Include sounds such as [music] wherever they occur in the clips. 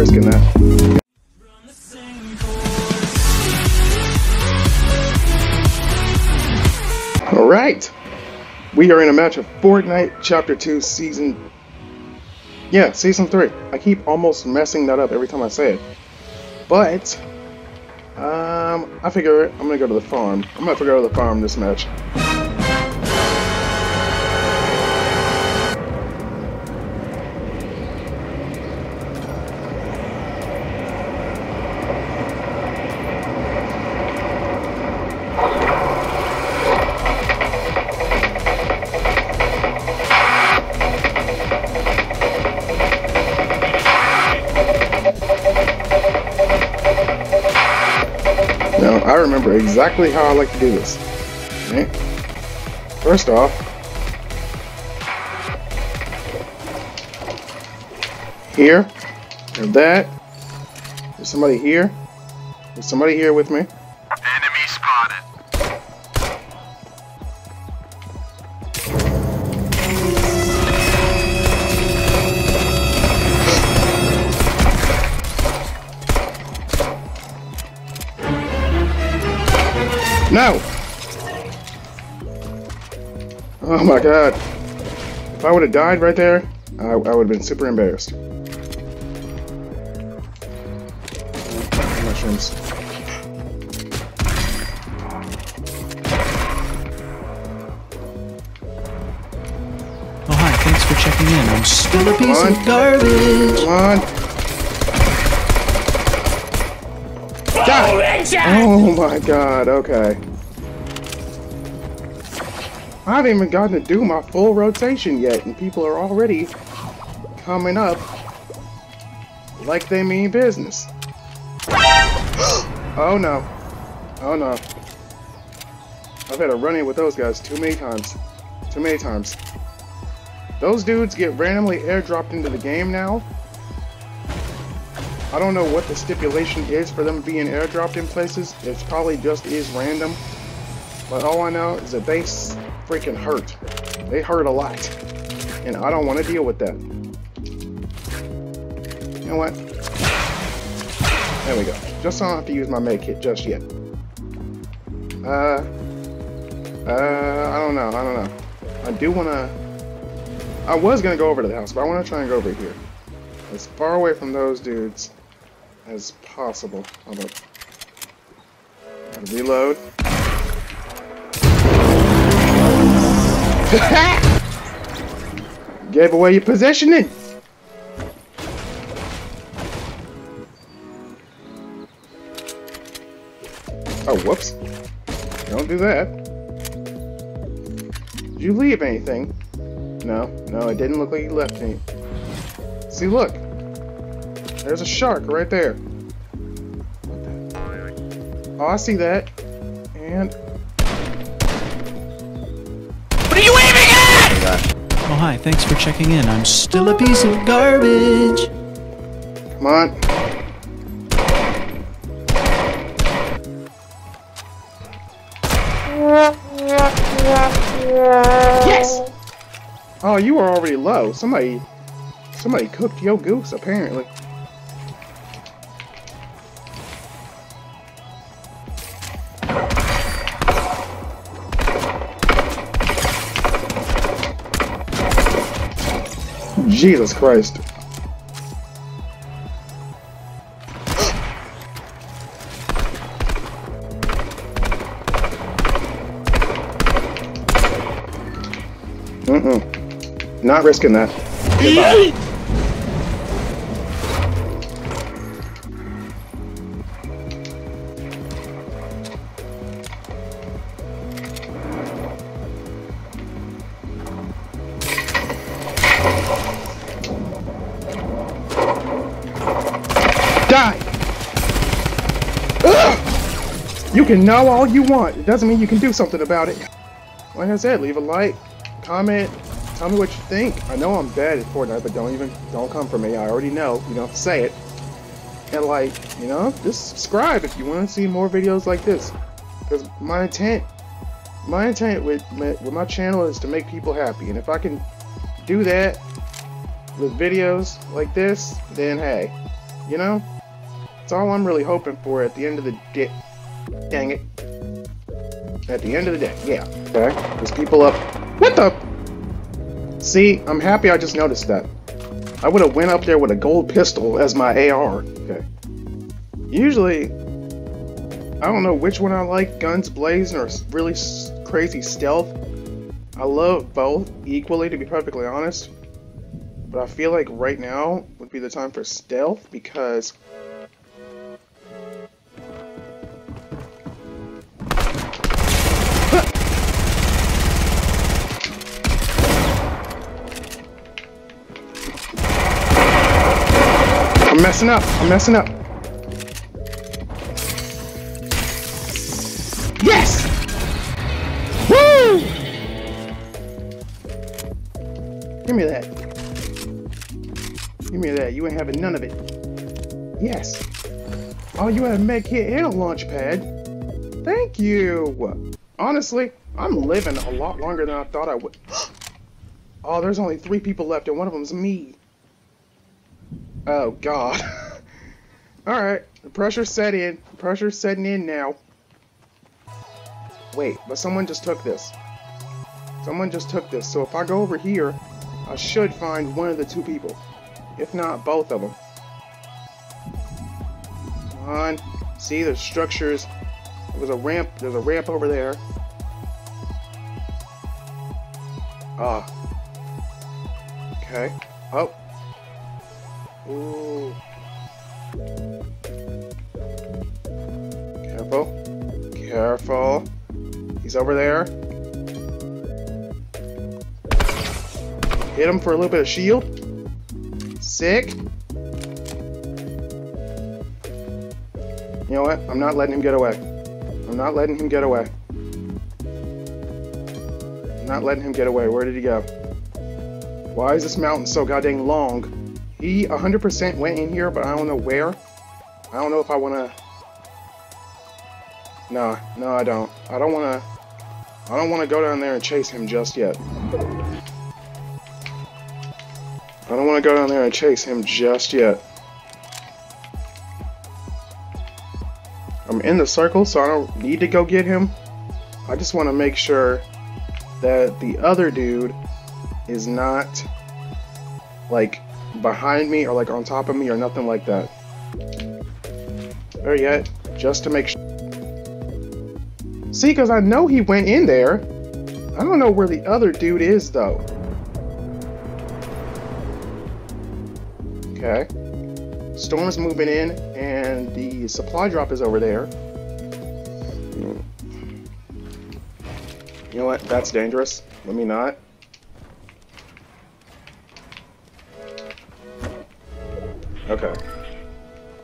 risking that. Alright! We are in a match of Fortnite Chapter 2 Season... Yeah, Season 3. I keep almost messing that up every time I say it. But... Um, I figure I'm gonna go to the farm. I'm gonna go to the farm this match. Remember exactly how I like to do this. Okay. First off, here, and that. There's somebody here. There's somebody here with me. No! Oh my god. If I would have died right there, I, I would have been super embarrassed. Mushrooms. Oh, hi, thanks for checking in. I'm still a piece of garbage. Come on! Oh my god, okay. I haven't even gotten to do my full rotation yet, and people are already coming up like they mean business. [gasps] oh no. Oh no. I've had a run-in with those guys too many times. Too many times. Those dudes get randomly airdropped into the game now. I don't know what the stipulation is for them being airdropped in places. It's probably just is random. But all I know is that they freaking hurt. They hurt a lot. And I don't want to deal with that. You know what? There we go. Just so I don't have to use my med kit just yet. Uh, uh, I don't know. I don't know. I do want to. I was gonna go over to the house, but I want to try and go over here, as far away from those dudes as possible. Gotta reload. [laughs] Gave away your positioning. Oh, whoops. Don't do that. Did you leave anything? No, no, it didn't look like you left any. See, look. There's a shark right there. Oh, I see that. And What are you aiming at?! Oh, hi, thanks for checking in. I'm still a piece of garbage. come on. Yes! Oh, you were already low. Somebody, somebody cooked your goose, apparently. Jesus Christ. Mm-mm. Not risking that. Goodbye. [laughs] You can know all you want. It doesn't mean you can do something about it. Like I said, leave a like, comment, tell me what you think. I know I'm bad at Fortnite, but don't even don't come for me. I already know. You don't have to say it. And like, you know, just subscribe if you want to see more videos like this. Because my intent, my intent with my, with my channel is to make people happy. And if I can do that with videos like this, then hey, You know? it's all I'm really hoping for at the end of the day. Dang it. At the end of the day, yeah. Okay, there's people up. What the? See, I'm happy I just noticed that. I would have went up there with a gold pistol as my AR. Okay. Usually, I don't know which one I like, guns blazing or really crazy stealth. I love both equally, to be perfectly honest. But I feel like right now would be the time for stealth because I'm messing up. I'm messing up. Yes! Woo! Give me that. Give me that. You ain't having none of it. Yes. Oh, you had a med kit and a launch pad. Thank you. Honestly, I'm living a lot longer than I thought I would. [gasps] oh, there's only three people left, and one of them's me. Oh, God. [laughs] Alright, the pressure set in. The pressure's setting in now. Wait, but someone just took this. Someone just took this, so if I go over here, I should find one of the two people. If not, both of them. Come on. See, there's structures. There's a ramp. There's a ramp over there. Ah. Okay. Oh. Ooh. Careful. Careful. He's over there. Hit him for a little bit of shield. Sick. You know what? I'm not letting him get away. I'm not letting him get away. I'm not letting him get away. Where did he go? Why is this mountain so goddamn long? He 100% went in here, but I don't know where. I don't know if I want to... No, no, I don't. I don't want to... I don't want to go down there and chase him just yet. I don't want to go down there and chase him just yet. I'm in the circle, so I don't need to go get him. I just want to make sure that the other dude is not, like, behind me or like on top of me or nothing like that. Or yet, just to make sure. See, because I know he went in there. I don't know where the other dude is, though. Okay. Storm's moving in, and the supply drop is over there. You know what? That's dangerous. Let me not. Okay.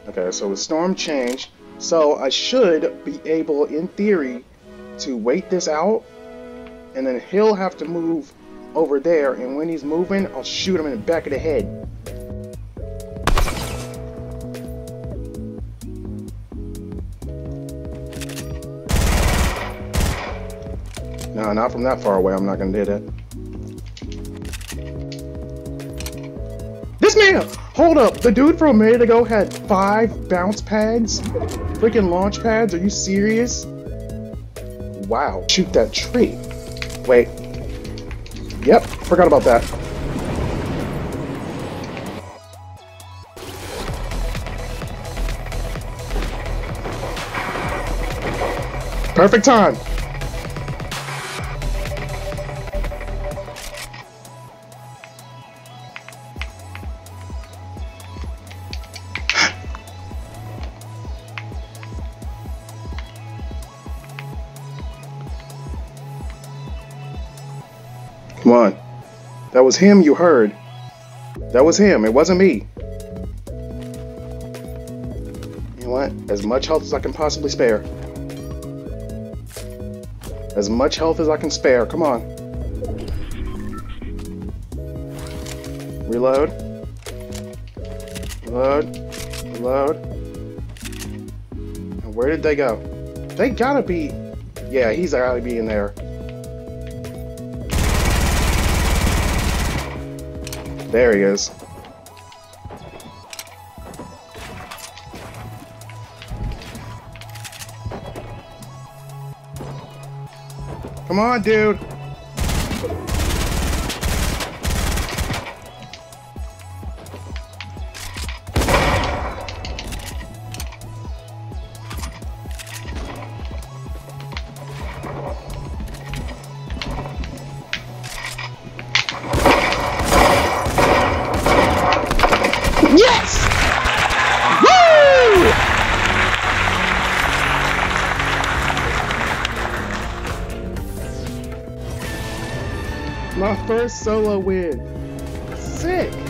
Okay, so the storm changed. So I should be able, in theory, to wait this out. And then he'll have to move over there. And when he's moving, I'll shoot him in the back of the head. No, not from that far away. I'm not going to do that. This man! Hold up, the dude from a minute ago had five bounce pads? Freaking launch pads? Are you serious? Wow. Shoot that tree. Wait. Yep, forgot about that. Perfect time. Come on. That was him you heard. That was him. It wasn't me. You know what? As much health as I can possibly spare. As much health as I can spare. Come on. Reload. Reload. Reload. And where did they go? They gotta be... Yeah, he's gotta be in there. There he is. Come on, dude! My first solo win. Sick.